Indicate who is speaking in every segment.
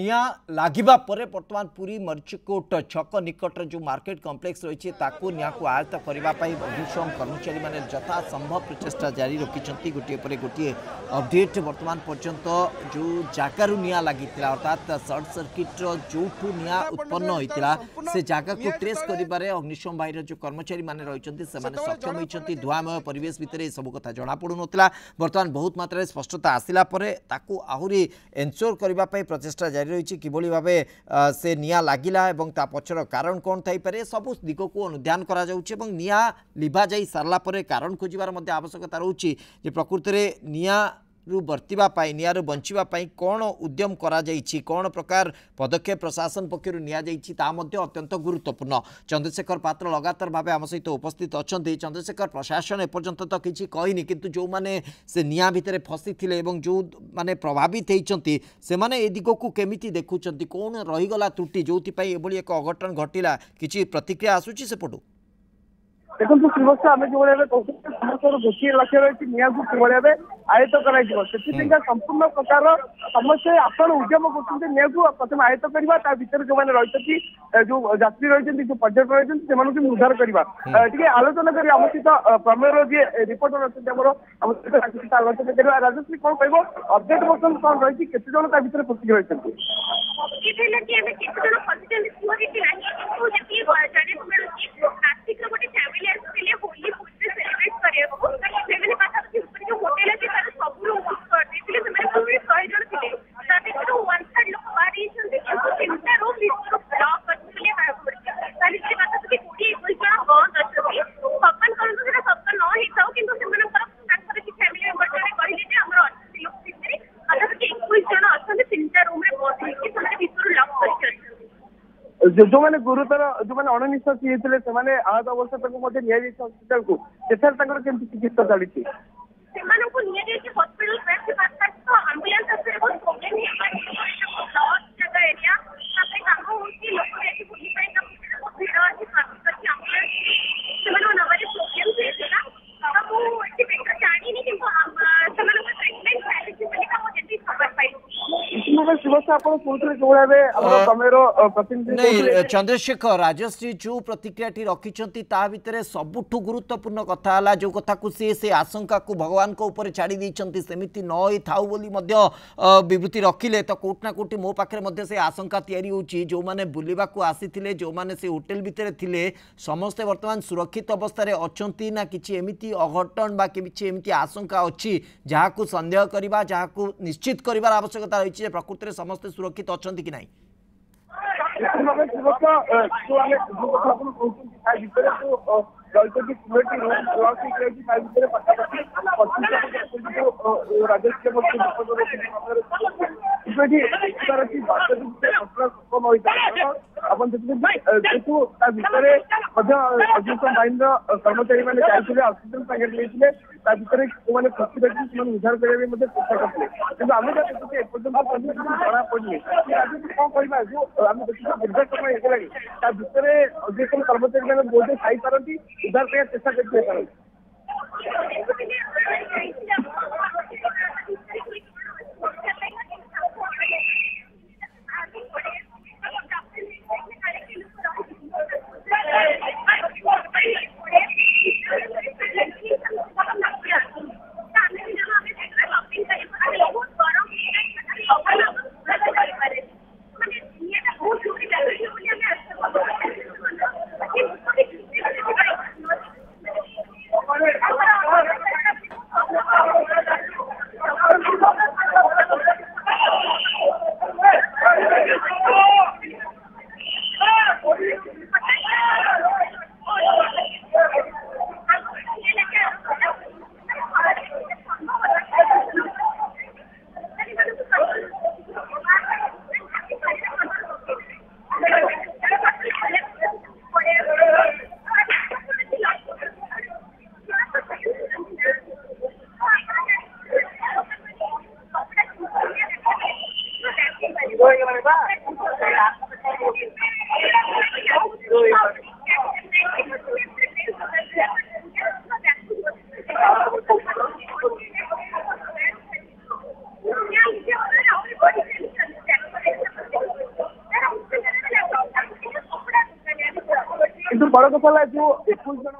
Speaker 1: নিয়া লাগিবা পরে বর্তমান পুরী মরিচকোট ছক নিকটর যে মার্কেট কমপ্লেক্স রয়েছে তাকে নিয়াকে আয়ত্ত করা অগ্নিশম কর্মচারী মানে যথাসম্ভব প্রচেষ্টা জারি রাখিছেন গোটিয়ে পরে গোটিয়ে অপডেট বর্তমান পর্যন্ত যে জায়গার নিয়া লাগি অর্থাৎ সর্ট সর্কিটর যেটু নিয়া উৎপন্ন হয়েছিল সে জায়গাকে ট্রেস করবার অগ্নিশম বাহির যে কর্মচারী মানে রয়েছেন সে সক্ষম হয়েছেন ধূয়াময় পরিবেশ ভিতরে এসব কথা জনাপড়ু নথিলা বর্তমান বহুত মাত্রায় স্পষ্টতা আসিলা পরে তাকে আহরি এনসোর করা প্রচেষ্টা জারি रही कि भावे से निआ लगला और ता पक्षर कारण कौन थे सब दिग को अनुधान करा जा सारापर कारण खोजार आवश्यकता रोचे प्रकृत में निआ ରୁ ବର୍ତ୍ତିବା ପାଇଁ ନିଆଁରୁ ବଞ୍ଚିବା ପାଇଁ କ'ଣ ଉଦ୍ୟମ କରାଯାଇଛି କ'ଣ ପ୍ରକାର ପଦକ୍ଷେପ ପ୍ରଶାସନ ପକ୍ଷରୁ ନିଆଯାଇଛି ତାହା ମଧ୍ୟ ଅତ୍ୟନ୍ତ ଗୁରୁତ୍ୱପୂର୍ଣ୍ଣ ଚନ୍ଦ୍ରଶେଖର ପାତ୍ର ଲଗାତାର ଭାବେ ଆମ ସହିତ ଉପସ୍ଥିତ ଅଛନ୍ତି ଚନ୍ଦ୍ରଶେଖର ପ୍ରଶାସନ ଏପର୍ଯ୍ୟନ୍ତ ତ କିଛି କହିନି କିନ୍ତୁ ଯେଉଁମାନେ ସେ ନିଆଁ ଭିତରେ ଫସିଥିଲେ ଏବଂ ଯେଉଁମାନେ ପ୍ରଭାବିତ ହେଇଛନ୍ତି ସେମାନେ ଏ ଦିଗକୁ କେମିତି ଦେଖୁଛନ୍ତି କ'ଣ ରହିଗଲା ତ୍ରୁଟି ଯେଉଁଥିପାଇଁ ଏଭଳି ଏକ ଅଘଟଣ ଘଟିଲା କିଛି ପ୍ରତିକ୍ରିୟା ଆସୁଛି ସେପଟୁ
Speaker 2: ଦେଖନ୍ତୁ ଶ୍ରୀବତ୍ସ ଆମେ ଯେଉଁଭଳି ଭାବେ କହୁଛନ୍ତି ସମସ୍ତର ଗୋଟିଏ ଲକ୍ଷ୍ୟ ରହିଛି ନିଆଁକୁ କିଭଳି ଭାବେ ଆୟତ୍ତ କରାଯିବ ସେଥିପାଇଁକା ସମ୍ପୂର୍ଣ୍ଣ ପ୍ରକାର ସମସ୍ତେ ଆପଣ ଉଦ୍ୟମ କରୁଛନ୍ତି ନିଆଁକୁ ପ୍ରଥମେ ଆୟତ୍ତ କରିବା ତା ଭିତରେ ଯୋଉମାନେ ରହିଛନ୍ତି ଯୋଉ ଯାତ୍ରୀ ରହିଛନ୍ତି ଯୋଉ ପର୍ଯ୍ୟଟକ ରହିଛନ୍ତି ସେମାନଙ୍କୁ ଉଦ୍ଧାର କରିବା ଟିକେ ଆଲୋଚନା କରିବା ଆମ ସହିତ ପ୍ରମେୟର ଯିଏ ରିପୋର୍ଟର ଅଛନ୍ତି ଆମର ଆମ ସହିତ ତାଙ୍କ ସହିତ ଆଲୋଚନା କରିବା ରାଜଶ୍ରୀ କଣ କହିବ ଅପଡେଟ୍ ବର୍ତ୍ତମାନ କଣ ରହିଛି କେତେ ଜଣ ତା ଭିତରେ ପଶିକି ରହିଛନ୍ତି ଯେଉଁମାନେ ଗୁରୁତର ଯେଉଁମାନେ ଅଣନିଶ୍ୱାସ ହେଇଥିଲେ ସେମାନେ ଆହତ ଅବସ୍ଥା ତାଙ୍କୁ ମଧ୍ୟ ନିଆଯାଇଛି ହସ୍ପିଟାଲକୁ ସେଠାରେ ତାଙ୍କର କେମିତି ଚିକିତ୍ସା ଚାଲିଛି
Speaker 3: ସେମାନଙ୍କୁ ନିଆଯାଇଛି ହସ୍ପିଟାଲ ଆମ୍ବୁଲାନ୍ସ ଆସିଲେ ବହୁତ ପ୍ରୋବ୍ଲେମ ହେଇପାରେ ଏରିଆ ତାପରେ କାମ ହଉଛି ଲୋକ
Speaker 2: લોકો પૂછું જોડાવે ଆମର ତମର ପ୍ରତିନିଧି
Speaker 1: ଚନ୍ଦ୍ରଶେଖର ରାଜଶ୍ରୀ ଯେଉଁ ପ୍ରତିକ୍ରିୟାଟି ରଖିଛନ୍ତି ତା ଭିତରେ ସବୁଠୁ ଗୁରୁତ୍ୱପୂର୍ଣ୍ଣ କଥା ହେଲା ଯେଉଁ କଥାକୁ ସିଏ ସେ ଆଶଙ୍କାକୁ ଭଗବାନଙ୍କ ଉପରେ ଛାଡ଼ି ଦେଇଛନ୍ତି ସେମିତି ନ ହେଇଥାଉ ବୋଲି ମଧ୍ୟ ବିବୃତ୍ତି ରଖିଲେ ତ କୋଉଠି ନା କୋଉଠି ମୋ ପାଖରେ ମଧ୍ୟ ସେ ଆଶଙ୍କା ତିଆରି ହେଉଛି ଯେଉଁମାନେ ବୁଲିବାକୁ ଆସିଥିଲେ ଯେଉଁମାନେ ସେ ହୋଟେଲ ଭିତରେ ଥିଲେ ସମସ୍ତେ ବର୍ତ୍ତମାନ ସୁରକ୍ଷିତ ଅବସ୍ଥାରେ ଅଛନ୍ତି ନା କିଛି ଏମିତି ଅଘଟଣ ବା କିଛି ଏମିତି ଆଶଙ୍କା ଅଛି ଯାହାକୁ ସନ୍ଦେହ କରିବା ଯାହାକୁ ନିଶ୍ଚିତ କରିବାର ଆବଶ୍ୟକତା ରହିଛି ଯେ ପ୍ରକୃତରେ ସମସ୍ତେ ସୁରକ୍ଷିତ ଅଛନ୍ତି କି ନାହିଁ
Speaker 2: ରାଜସ୍ୱ ଆପଣ त्याच्यात नाही ତା ଭିତରେ ମଧ୍ୟ ଅଗ୍ନିଶମ ବାହିନୀର କର୍ମଚାରୀମାନେ ଯାଇଥିଲେ ଅକ୍ସିଜେନ ପ୍ୟାକେଟ ନେଇଥିଲେ ତା ଭିତରେ ସେମାନେ ଖସି ରଖିକି ସେମାନେ ଉଦ୍ଧାର କରିବା ପାଇଁ ମଧ୍ୟ ଚେଷ୍ଟା କରିଥିଲେ କିନ୍ତୁ ଆମେ ଯାହା ଦେଖୁଛେ ଏପର୍ଯ୍ୟନ୍ତ ଜଣା ପଡୁନି ଆଗକୁ କଣ କରିବା ଯୋଉ ଆମେ ଦେଖୁଛେ ଦୀର୍ଘ ସମୟ ହେଇଗଲାଣି ତା ଭିତରେ ଅଗ୍ନିଶମ କର୍ମଚାରୀମାନେ ବହୁତ ଖାଇପାରନ୍ତି ଉଦ୍ଧାର କରିବା ଚେଷ୍ଟା କରିପାରିପାରନ୍ତି বড় কথা হল যে একুশ জন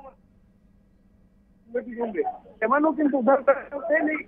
Speaker 2: ରୁମ୍ରେ ସେମାନଙ୍କୁ କିନ୍ତୁ ଉଦ୍ଧାର କରାଯାଉ ସେ ନେଇ